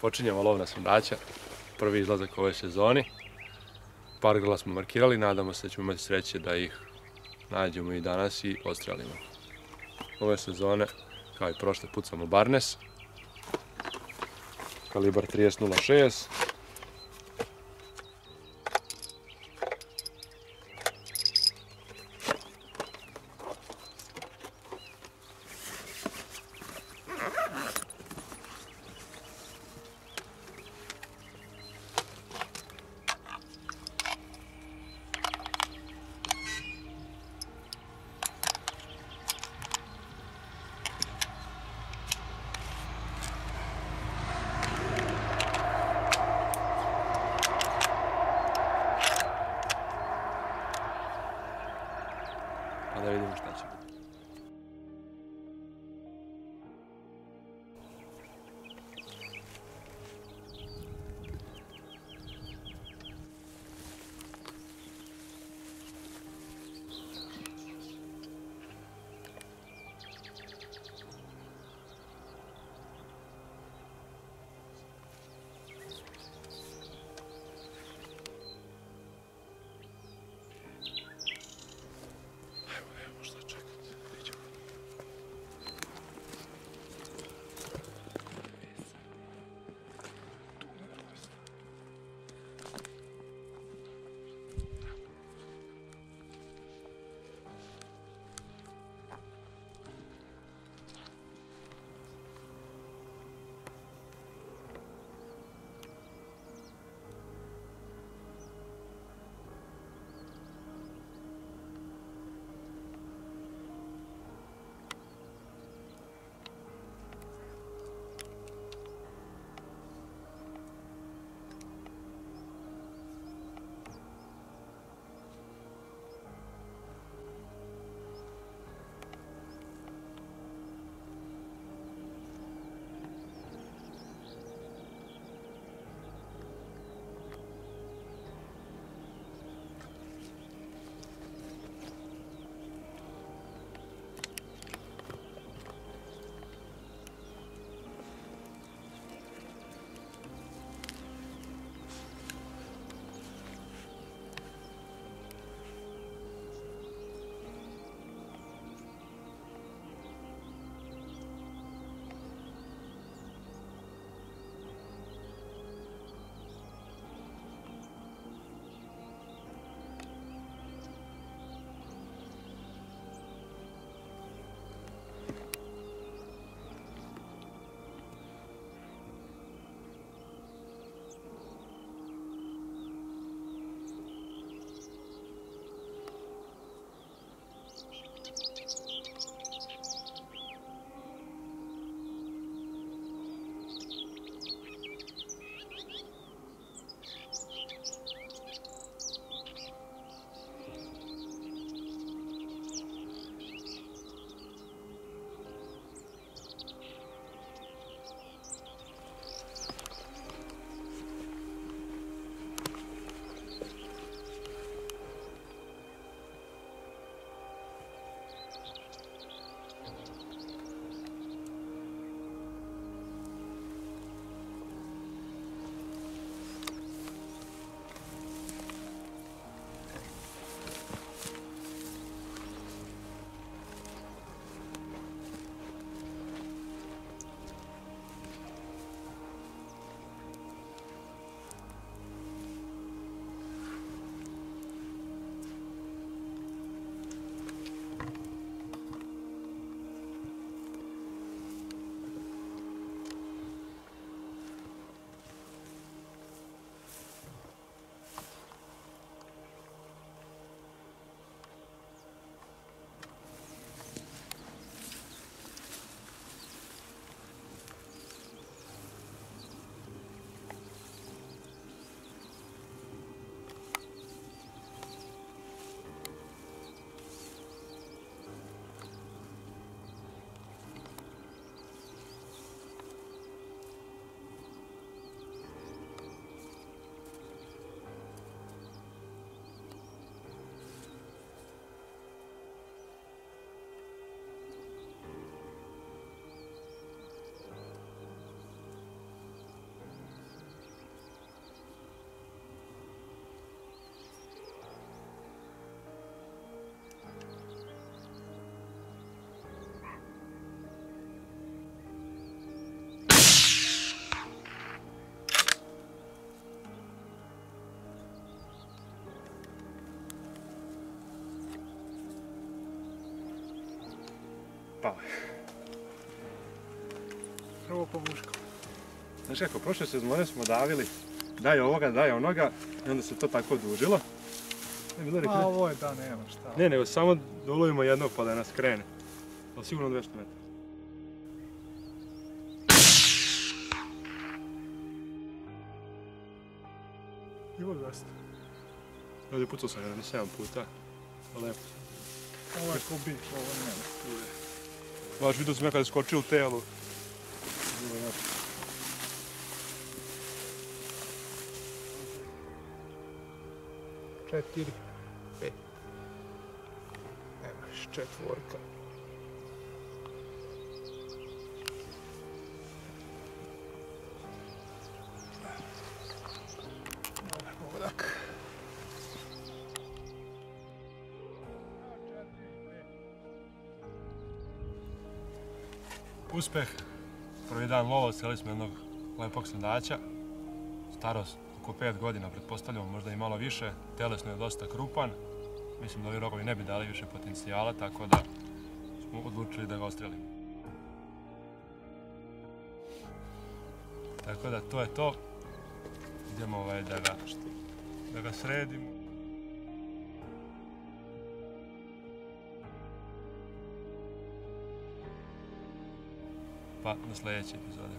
Počinjemo lov na smraća, prvi izlazak u ovoj sezoni. Par grla smo markirali, nadamo se da ćemo imati sreće da ih nađemo i danas i odstrelimo. Ove sezone, kao i prošle, pucamo Barnes. Kalibar 30.06. pao je. Prvo po muško. Znaš kako, prošle sezone smo davili daj ovoga, daj onoga i onda se to tako dužilo. Ne, bilo rekli, A ovo je da nema šta. ne, nego samo dolovimo jednog pa da nas krene. Ali sigurno 200 metara. Bilo dosta. Ovdje pucao sam jedan 7 puta. Lepo. Ovo je kubik, ovo nema. Baš vidio sam ja kada je skočio u telu. Četiri, pet. Nemaš četvorka. Uspeh. Prvi dan lova, seli smo jednog lepog sendača. Starost oko 5 godina, pretpostavljamo možda i malo više. Telesno je dosta krupan. Mislim da ovi rogovi ne bi dali više potencijala, tako da smo odlučili da ga ostrelimo. Tako da to je to. Idemo ovaj da ga, da ga sredimo. Pa do sljedeće epizode.